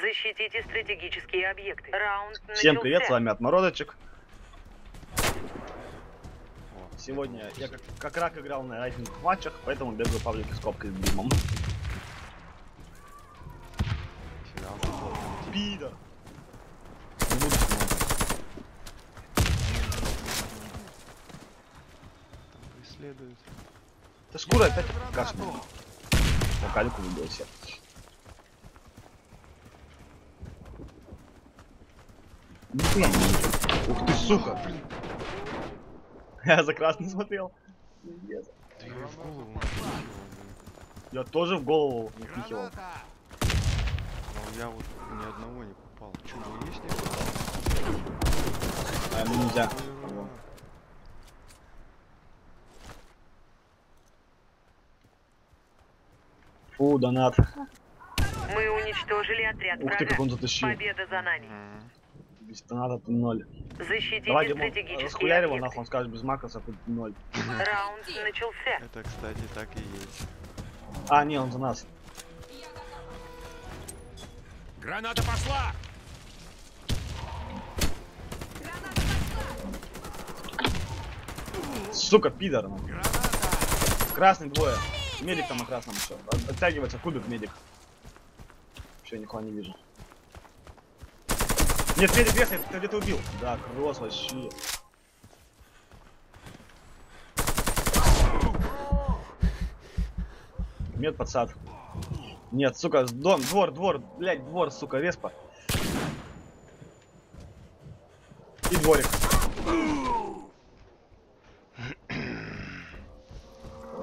Защитите стратегические объекты. Раунд Всем привет, с вами Отморозочек. Сегодня я как, как рак играл на разных матчах, поэтому бегаю паблики с копкой с дымом. Пидор! Преследуют. Ты шкура опять кашляет. По калику выбился. Нихуя не вижу. Ух ты, сука! Я за красный смотрел. Я в голову напихивал, блин. Я тоже в голову напихивал. Но я вот ни одного не попал. Чудо есть нет? А ему нельзя. Ой, Фу, донат. Мы уничтожили отряд Ух ты, как он затащил. Победа за нами. М. Без доната ты ноль. Защитите Давай, стратегические расхуярь его, нахуй, он скажет без макроса, тут ноль. Раунд начался. Это, кстати, так и есть. А, не, он за нас. Граната пошла! Сука, пидор. нахуй. Красный двое. Медик там на красном еще. От- Оттягивается кубик медик. Все, нихуя не вижу. Нет, медик весает, ты где-то убил. Да, кросс вообще. Мед подсад. Нет, сука, дом, двор, двор, блядь, двор, сука, веспа. И дворик.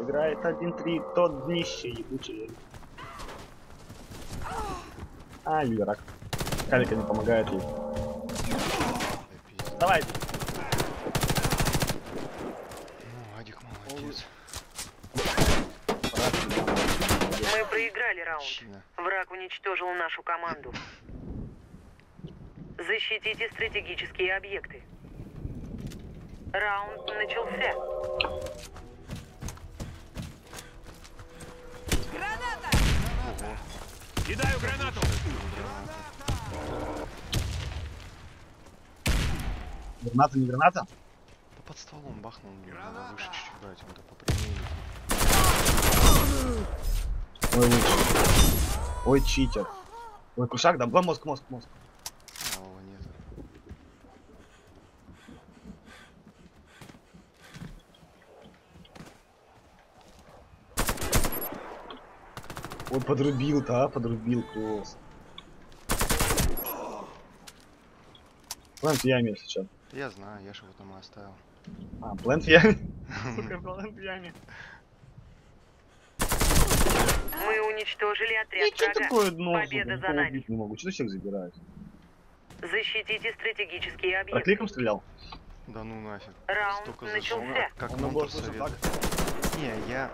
Играет 1-3, тот днище ебучий. А, Лирак. Калика не помогает ей. Давай, Ну, Адик молодец. Мы проиграли раунд. Чина. Враг уничтожил нашу команду. Защитите стратегические объекты. Раунд начался. Ого. Кидаю гранату! Граната, не граната? Да под столом бахнул мне. Надо выше чуть-чуть брать, он-то попрямее. Ой, лучше. Ой, читер. Ой, кушак, да, два мозг, мозг, мозг. Его нет. Ой, подрубил-то, а, подрубил, класс. Плент в яме сейчас. Я знаю, я же его там и оставил. А, плент в яме? Сука, плент в яме. Мы уничтожили И отряд что врага. такое дно, Победа сука, за нами. не могу. Что ты всех забираешь? Защитите стратегические объекты. Прокликом стрелял? Да ну нафиг. Раунд Столько начался. как Он на босс контр так. Не, я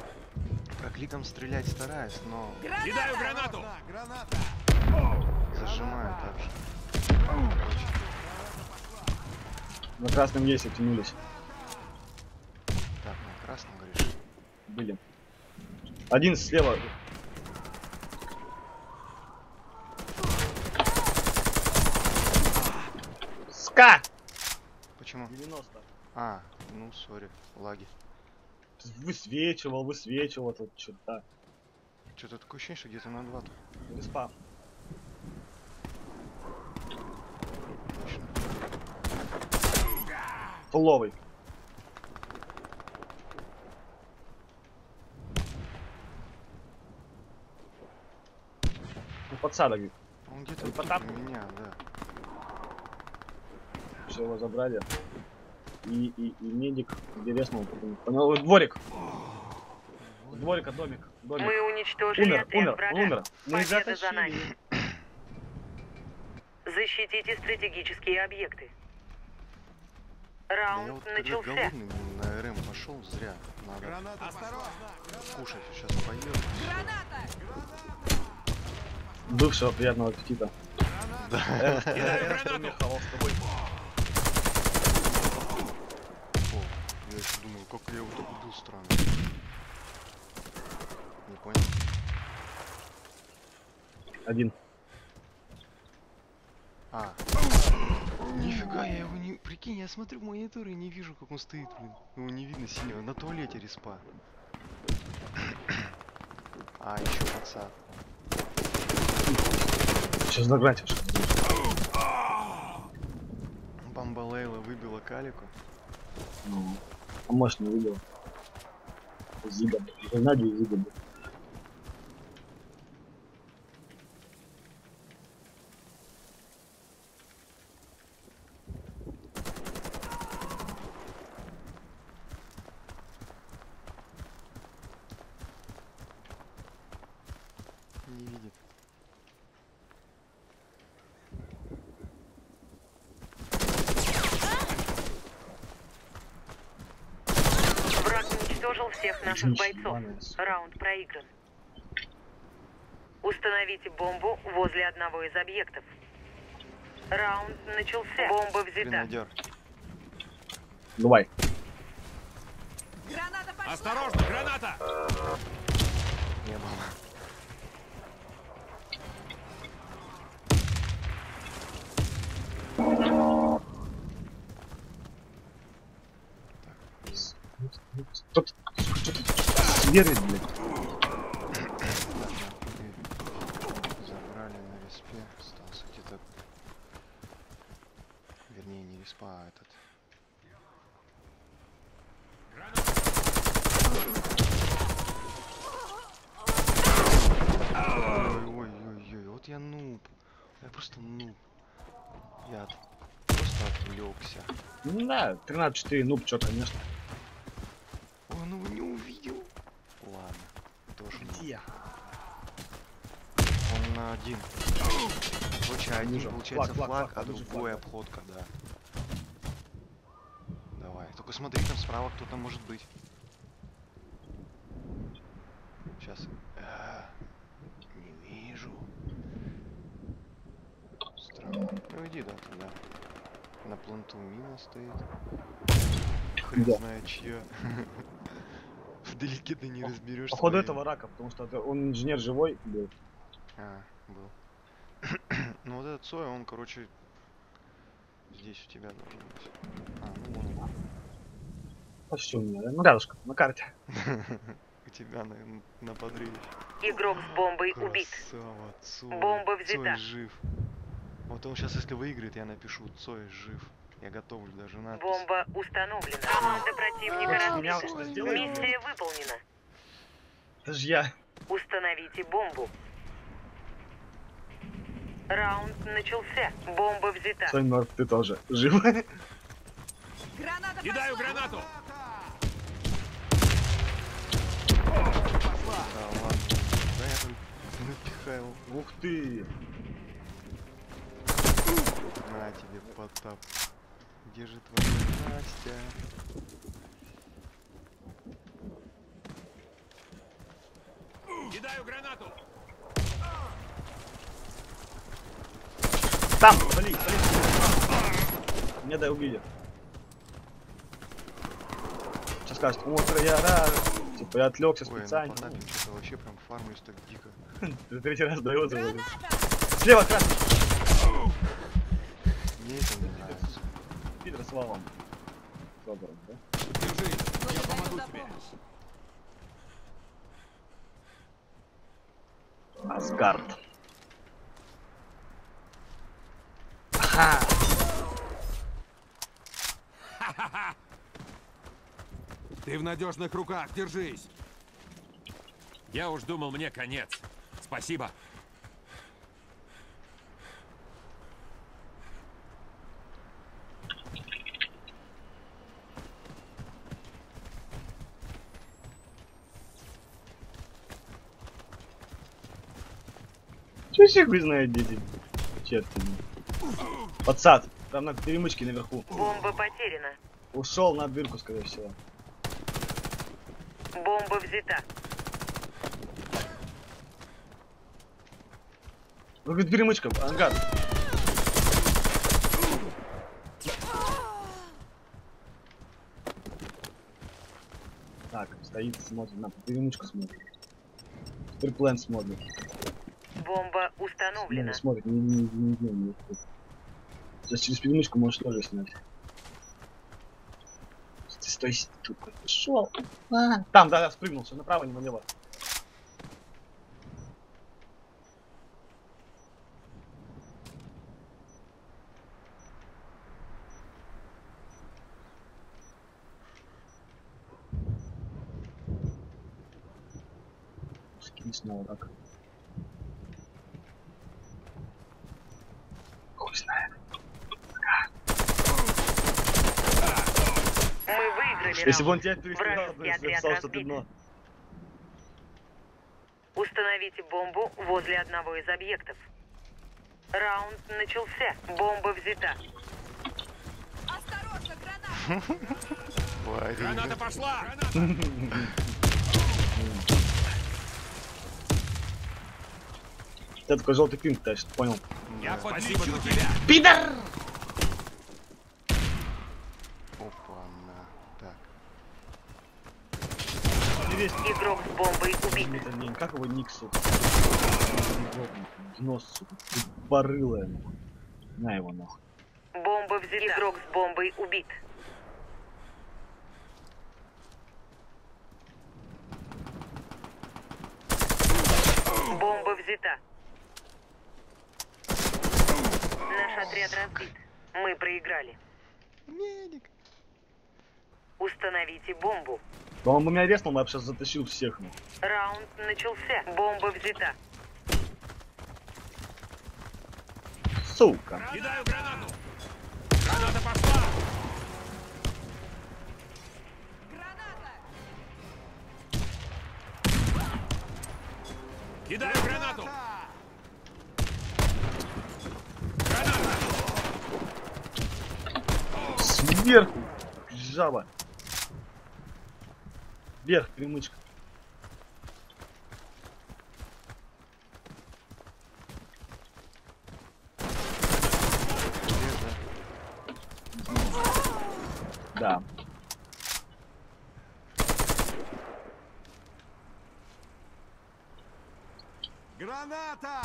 прокликом стрелять стараюсь, но Кидаю гранату! зажимаю так же. На красном есть, оттянулись. так, на красном говоришь. Были. Один слева. Ска! Почему? 90. А, ну, сори, лаги. Высвечивал, высвечивал тут что-то. Что-то такое ощущение, что где-то на два тут. Респа. Фуловый. Ну, подсадок. Он где-то потап- у меня, да. Все его забрали. И, и, и медик, где резнул. потом- Ну, дворик. Дворика, домик. Домик. Мы уничтожили Умер, отряд умер, врага. умер. Мы Победа за нами. Защитите стратегические объекты. Я Раунд вот начался. голодный на РМ пошел, зря. Надо кушать, сейчас поем. Бывшего приятного аппетита. Да. С тобой. О, я еще думал, как я его так убил странно. Не понял. Один. А. Нифига, я его не... Прикинь, я смотрю в монитор и не вижу, как он стоит, блин. Его не видно синего. На туалете респа. А, еще пацан. Сейчас догнать. Бамба Лейла выбила калику. Ну, а может не видел. Зига. Геннадий Зига. был. Не видит. Враг уничтожил всех наших бойцов. Раунд проигран. Установите бомбу возле одного из объектов. Раунд начался. Бомба взята. Гренадер. Давай. Осторожно, граната! Не было. Кто-то верит, блядь. Забрали на респе. Остался где-то... Вернее, не респа, а этот... Ой-ой-ой-ой, вот я нуб. Я просто нуб. Я от- просто отвлекся. Ну да, 13-4, ну чё, конечно. Ой, он его не Где? Он на один. Короче, один Вижу. получается Флаг, флаг, флаг, флаг, а другой флаг. обходка, да. Давай. Только смотри, там справа кто-то может быть. Сейчас. не вижу. Странно. Ну иди, да, туда. На планту мина стоит. Хрен Да. знает чья. Вдалеке ты не разберешь. Походу этого рака, потому что он инженер живой был. А, был. ну вот этот Цой, он, короче, здесь у тебя должен быть. А, ну вон он. Почти у меня, ну рядышком, на карте. У тебя на, на подрыве. Игрок с бомбой убит. Красава, Цой. Бомба взята. Цой жив. Вот он сейчас, если выиграет, я напишу Цой жив. Я готовлю даже надпись. Бомба установлена. Команда противника разбита. Миссия выполнена. Это же я. Установите бомбу. Раунд начался. Бомба взята. Свой мертв, ты тоже жив. Кидаю гранату! Да ладно. Да я там напихал. Ух ты. На тебе, Потап. Где же твоя Настя? Кидаю гранату! Там, вали, вали. Не дай увидит. Сейчас скажет, о, я рад. Типа я отвлекся Ой, на специально. Потапе что-то вообще прям фармлюсь так дико. Ты третий раз вроде. Слева красный. Мне это не нравится. Пидор с валом. Добро, да? Держись, я помогу тебе. Асгард. Ага. Ты в надежных руках, держись. Я уж думал, мне конец. Спасибо. Че всех вы знает, дети? Черт. Подсад. Там на перемычке наверху. Бомба потеряна. Ушел на дырку, скорее всего. Бомба взята. Ну, говорит, перемычка, ангар. Так, стоит, смотрит, на перемычку смотрит. Теперь план смотрит. Бомба Не, установлена. не смотрит, не, не, не, не, не, не. Сейчас через перемычку можешь тоже снять. Ты стой, с- тут пошел. А, Там, да, да, спрыгнул, все направо, не налево. Скинь снова так. Хуй знает. Выиграли Если бы он тебя перестрелял, то я написал, что ты дно. Установите бомбу возле одного из объектов. Раунд начался. Бомба взята. Осторожно, граната! Граната пошла! Ты такой желтый пинг тащит, понял? Я подлечу тебя! Пидор! Опа, на. Так. Весь Игрок с бомбой убит. это не, как его ник, сука? В нос, сука. Барылая, нахуй. На его нахуй. Бомба взята. Игрок с бомбой убит. Бомба взята. Наш отряд разбит. Мы проиграли. Медик. Установите бомбу. Да он бы меня резнул, я бы сейчас затащил всех. Раунд начался. Бомба взята. Сука. Кидаю гранату! Граната пошла! Граната! Кидаю гранату! Граната! Сверху. Жаба. Вверх, перемычка. Да. Граната!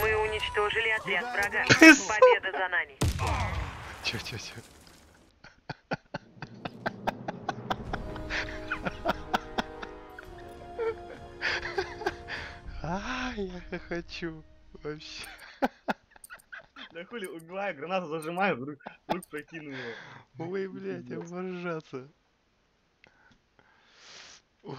Мы уничтожили отряд врага. Победа за нами. Чё, чё, чё? Я хочу вообще. Да хули, убиваю, гранату зажимаю, вдруг, вдруг прокину его. Ой, блядь, оборжаться. Ой.